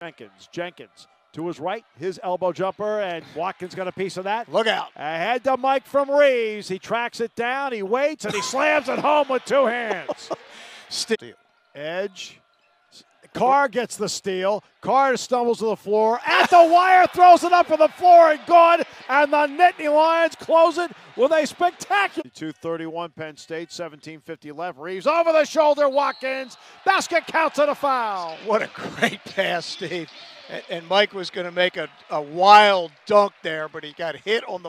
Jenkins. Jenkins to his right, his elbow jumper, and Watkins got a piece of that. Look out. Ahead to Mike from Reaves. He tracks it down, he waits, and he slams it home with two hands. Steal. Edge. Carr gets the steal. Carr stumbles to the floor. At the wire, throws it up for the floor and good. And the Nittany Lions close it with a spectacular. 231 Penn State, 1750 left. Reaves over the shoulder. Watkins. Basket counts and a foul. What a great pass, Steve. And, and Mike was going to make a, a wild dunk there, but he got hit on the